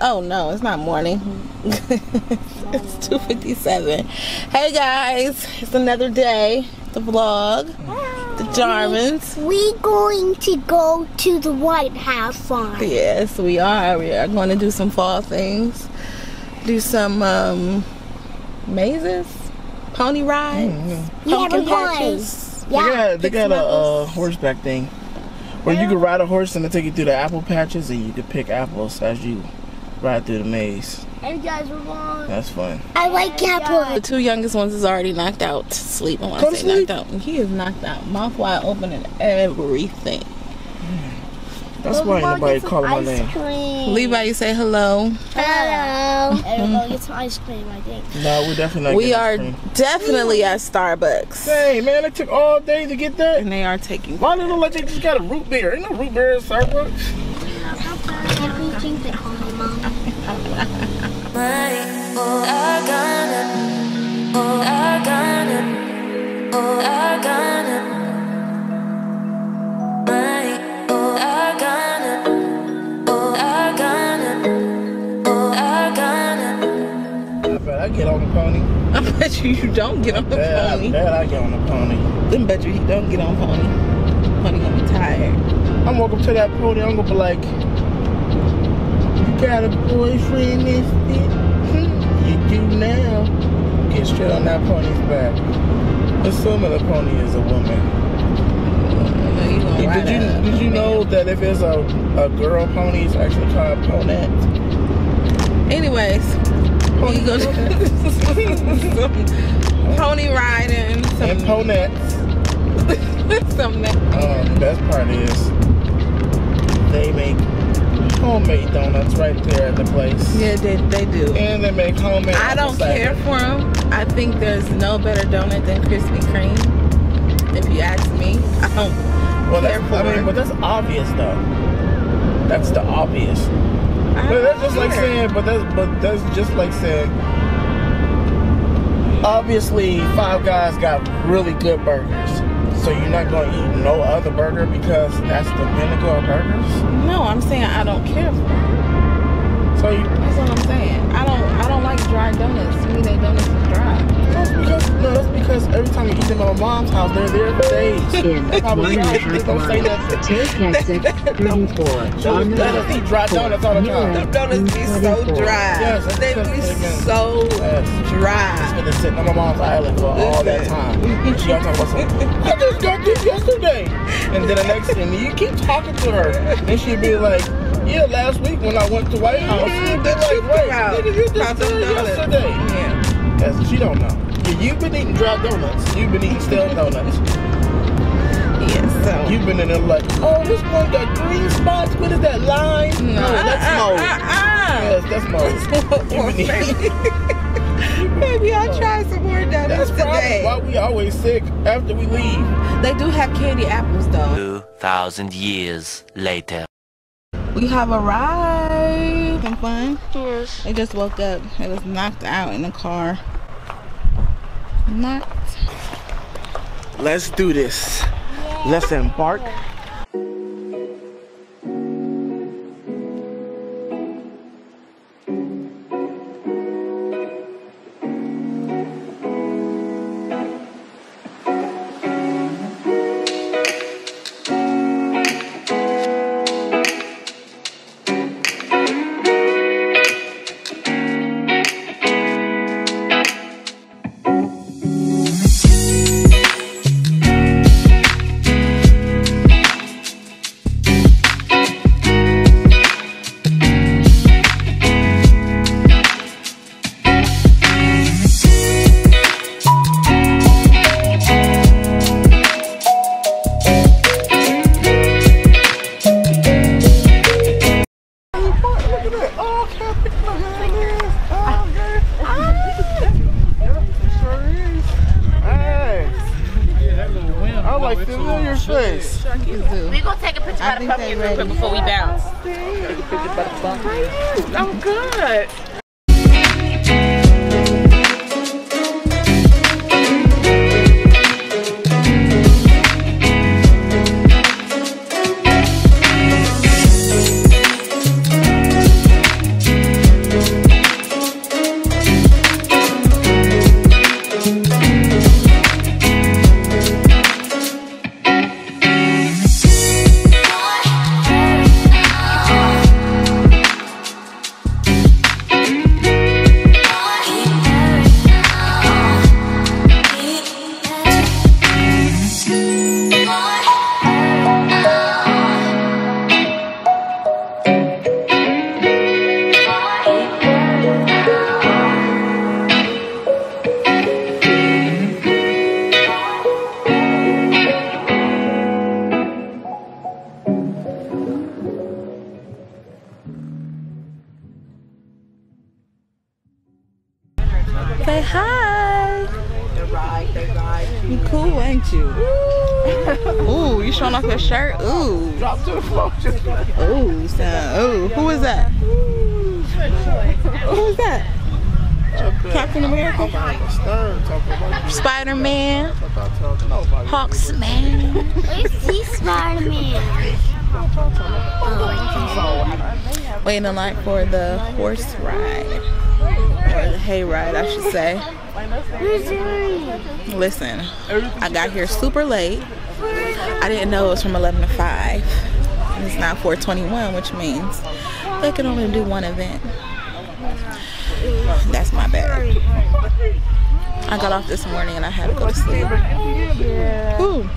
Oh no, it's not morning. it's 2:57. Hey guys, it's another day. The vlog, the Jarmans. We going to go to the White House farm. Yes, we are. We are going to do some fall things. Do some um, mazes, pony rides, Yeah, pumpkin we're going. patches. They Yeah. got, they got a uh, horseback thing where you can ride a horse and they take you through the apple patches and you can pick apples as you ride through the maze. Hey guys, we're going. That's fun. I like The two youngest ones is already knocked out to sleep. And when I to say sleep. knocked out, he is knocked out, mouth wide open and everything. That's why ain't nobody calling my name. cream. Levi, you say hello. Hello. And we're going to get some ice cream, I think. No, we're definitely not We are ice cream. definitely at Starbucks, Hey man, it took all day to get that. and they are taking. Why did it look like they just got a root beer? Ain't no root beer at Starbucks. Bet I get on the pony. I bet you you don't get on the Bet, I pony. bet I get on the pony. Then bet you he don't get on pony. Pony gonna be tired. I'm walking to that pony. I'm gonna be like, you got a boyfriend? Hmm, You do now. Get straight on that pony's back. Assuming the pony is a woman. You Did you did you know that if it's a, a girl pony, it's actually called ponette? Anyways, we go pony riding. Some, And ponettes. some Um, the best part is they make homemade donuts right there at the place. yeah, they, they do. And they make homemade. I don't care for them. I think there's no better donut than Krispy Kreme. If you ask me, I don't Well, care that's, for I mean, it. but that's obvious though. That's the obvious. I But that's just like saying. But that's but that's just like saying. Obviously, Five Guys got really good burgers. So you're not going to eat no other burger because that's the pinnacle of burgers. No, I'm saying I don't care for them. So you, That's what I'm saying. I don't I don't like dry donuts. To me, they donuts is dry. That's because no, that's because every time you eat them at my mom's house, they're there for days. In probably one Don't say nothing. take exit 34 So on the let us eat dry donuts all the time. Them donuts be so dry. Yes, that's they because be they've been- so Yes. dry. been sitting on my mom's island for all that time. She got talking about something. I just got this yesterday. And then the next thing, you keep talking to her. And she'd be like, yeah, last week when I went to White House, Mhm, you the did like, truth right, about- nigga, you just them did yesterday. Yeah. Yes, she don't know. Yeah, you've been eating dry donuts. You've been eating stale donuts. Yeah, so. You've been in there like, oh, this one got green spots. What is that, lime? no, that's uh, mold. uh, uh, Yes, that's mold. You've been eating. Maybe I'll try some more donuts That's probably today. why we always sick after we leave. They do have candy apples though. 2,000 years later. We have arrived. Some fun. Yes. They just woke up. It was knocked out in the car. Knocked. Let's do this. Let's embark. Good. Ooh, you showing off your shirt? Ooh. Drop to the floor. Ooh, son. Ooh, who is that? Who is that? Captain America? Stern talking about. Spider Man? I'm not talking nobody. Hawksman? Where's Spider-Man? Waiting in line for the horse ride. Or the hay ride, I should say. Listen, I got here super late. I didn't know it was from 11 to 5. And it's now 421, which means they can only do one event. That's my bad. I got off this morning and I had to go to sleep. Who?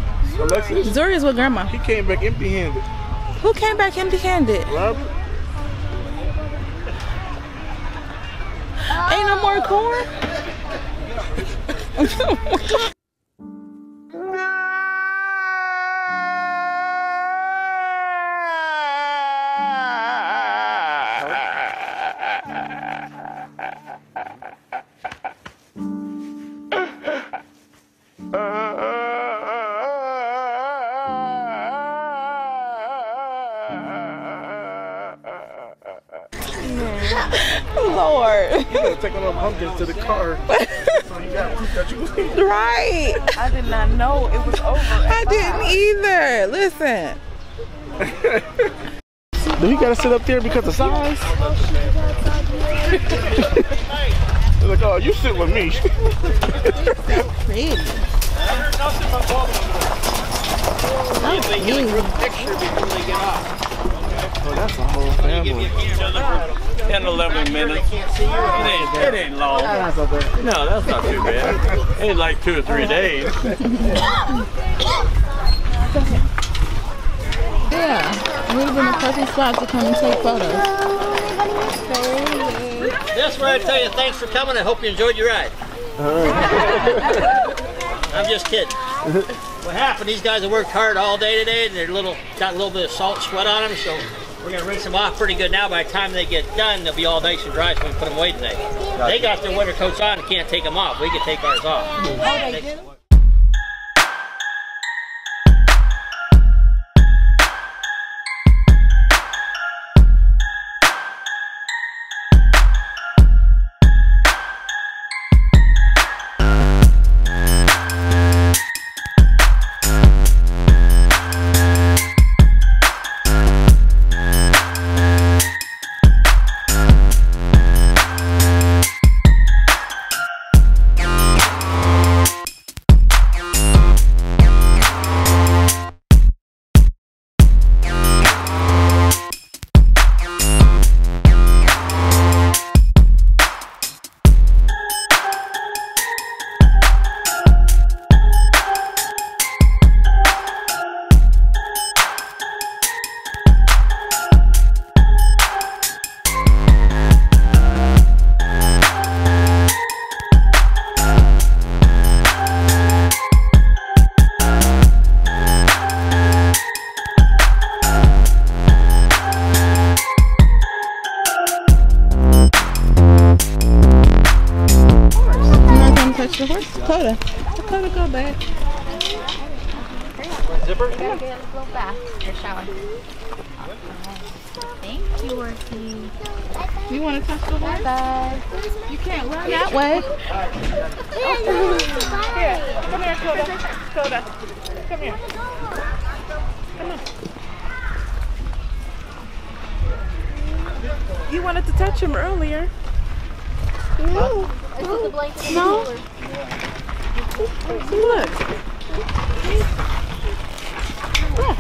Alexis, Zuri is with grandma. he came back empty-handed. Who came back empty handed? Robert, Ain't Lord. you gotta take all them pumpkins to the car. so you got proof that you was Right. I did not know it was over. I didn't either. Listen. Do you gotta sit up there because of size? They're like, oh, you sit with me. Pretty. Oh, that's a whole family. 10, 11 minutes. It ain't, it ain't long. No, that's not too bad. It's like two or three days. Yeah. It have been a perfect spot to come and take photos. That's where I tell you thanks for coming. I hope you enjoyed your ride. I'm just kidding. What happened? These guys have worked hard all day today, and they're little got a little bit of salt sweat on them. So we're gonna rinse them off pretty good now. By the time they get done, they'll be all nice and dry. So we can put them away today. They got their winter coats on and can't take them off. We can take ours off. Oh, I'm horse. Dakota. Dakota, go back. Thank you, Orky. You want to touch the horse? You can't run that way. Come here, Coda. Coda. Come here. Come on. You wanted to touch him earlier. No. Is it the blanket? No. Look. Yeah.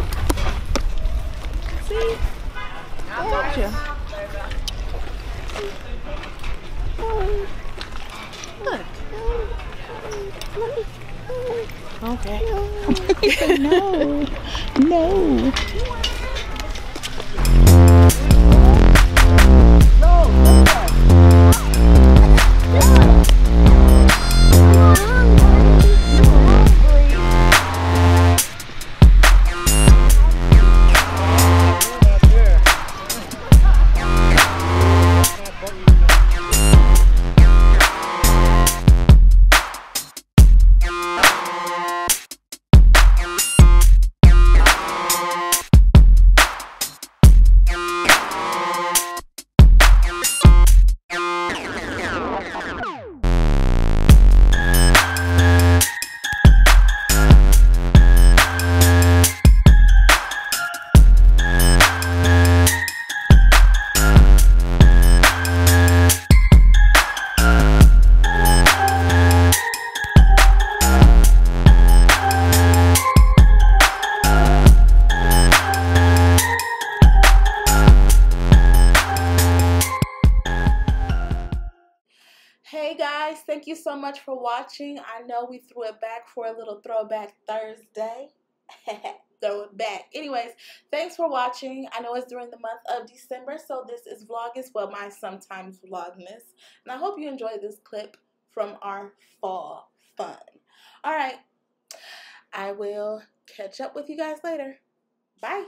See? Gotcha. Look. Okay. no. No. watching. I know we threw it back for a little throwback Thursday. Throw it back. Anyways, thanks for watching. I know it's during the month of December, so this is Vlogmas, well, my sometimes Vlogmas. And I hope you enjoyed this clip from our fall fun. All right. I will catch up with you guys later. Bye.